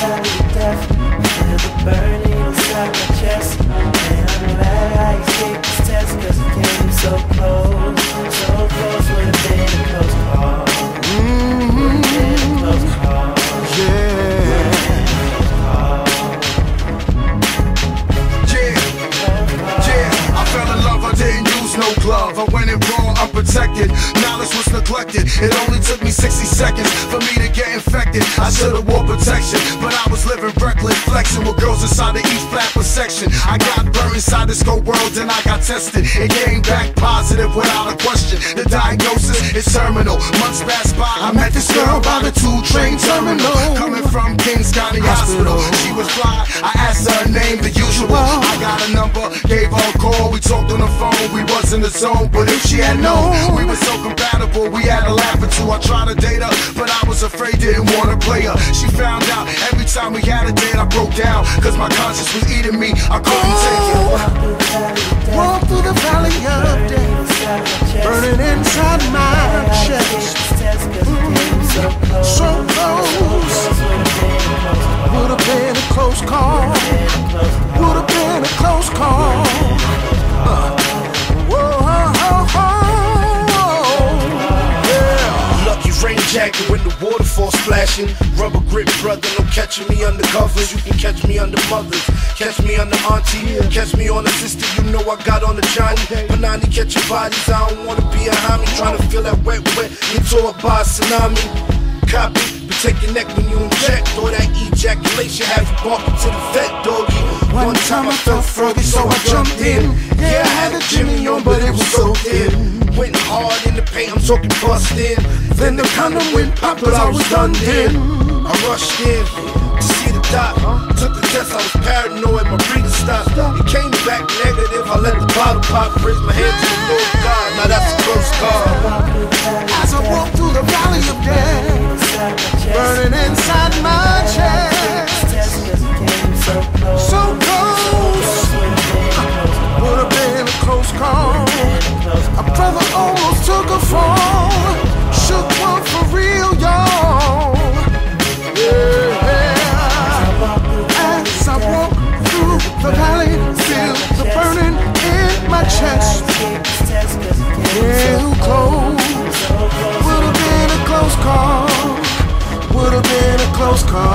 finally deaf Feel the burning inside my chest And I'm glad I escaped this test Cause it came so close So close would have been a close call mm -hmm. been a close call Yeah no glove. I went it raw, unprotected. Knowledge was neglected. It only took me 60 seconds. I should've wore protection, but I was living reckless, flexing with girls inside the East Flatbush section. I got burned inside the scope world, and I got tested. It came back positive without a question. The diagnosis is terminal. Months passed by. I met this girl by the two train terminal, coming from Kings County Hospital. She was fly. I asked her name, the usual. I got a number, gave her a call. We talked on the phone. We was in the zone, but if she had known, we were so compatible. We had a laugh or two. I tried to date her, but I was afraid, didn't wanna play her. She found out every time we had a date, I broke down. Cause my conscience was eating me. I couldn't take it. Walk through the valley of death, burning inside my call. Would have been a close call. Uh, whoa, yeah. Lucky rain jacket when the waterfall splashing. Rubber grip, brother, no catching me under covers. You can catch me under mothers, catch me under auntie, catch me on a sister. You know I got on the Johnny. Panani catching bodies. I don't wanna be a homie, trying to feel that wet, wet. Tore up by a tsunami. Copy, protect your neck when you inject. Or that ejaculation have you walking to the vet, doggy. One time I felt froggy, so I jumped in. Yeah, I had a Jimmy on, but it was so thin. Went hard in the paint, I'm talking busted. Then the condom went pop, but I was done then. I rushed in to see the doc. Took the test, I was paranoid, my breathing stopped. It came back negative, I let the bottle pop. Raised my head to the Lord God, now that's a close call. Close.